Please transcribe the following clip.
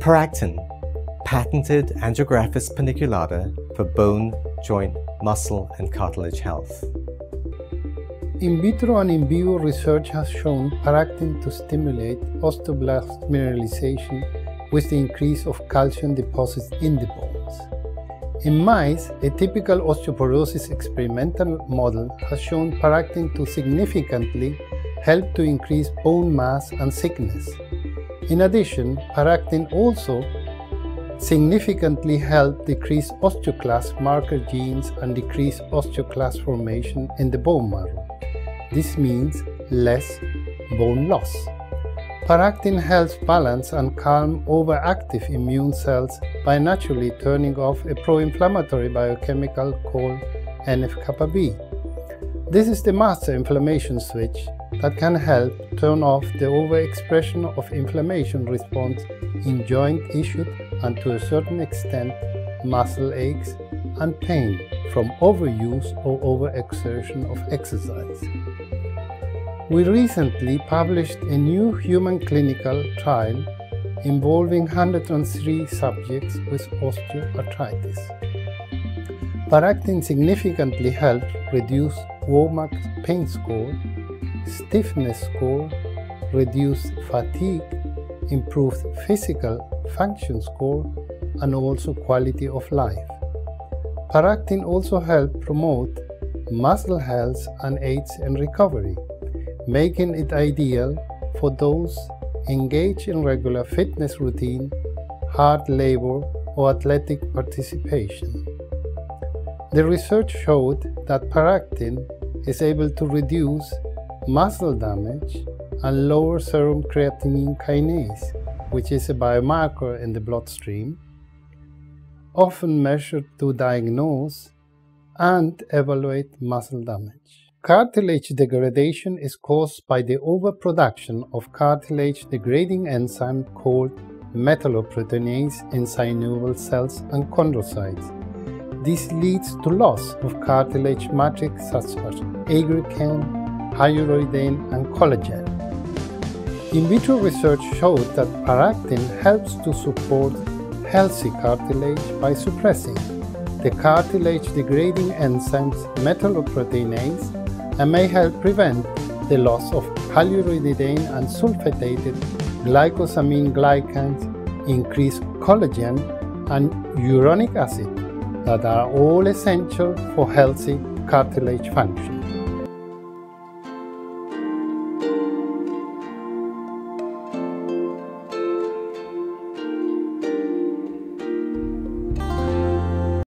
Paractin, patented Andrographis paniculata for bone, joint, muscle, and cartilage health. In vitro and in vivo research has shown Paractin to stimulate osteoblast mineralization with the increase of calcium deposits in the bones. In mice, a typical osteoporosis experimental model has shown Paractin to significantly help to increase bone mass and thickness. In addition, Paractin also significantly help decrease osteoclast marker genes and decrease osteoclast formation in the bone marrow. This means less bone loss. Paractin helps balance and calm overactive immune cells by naturally turning off a pro-inflammatory biochemical called NF-kappa B. This is the master inflammation switch that can help turn off the overexpression of inflammation response in joint tissue and to a certain extent muscle aches and pain from overuse or overexertion of exercise. We recently published a new human clinical trial involving 103 subjects with osteoarthritis. Paractin significantly helped reduce WOMAC pain score, stiffness score, reduced fatigue, improved physical function score, and also quality of life. Paractin also helped promote muscle health and aids in recovery making it ideal for those engaged in regular fitness routine, hard labor, or athletic participation. The research showed that Paractin is able to reduce muscle damage and lower serum creatinine kinase, which is a biomarker in the bloodstream, often measured to diagnose and evaluate muscle damage. Cartilage degradation is caused by the overproduction of cartilage degrading enzyme called metalloproteinase in synovial cells and chondrocytes. This leads to loss of cartilage matrix such as aggrecan, hyaluronidase, and collagen. In vitro research showed that Paractin helps to support healthy cartilage by suppressing the cartilage degrading enzymes metalloproteinase and may help prevent the loss of hyaluronidase and sulfatated glycosamine glycans, increased collagen, and uronic acid that are all essential for healthy cartilage function.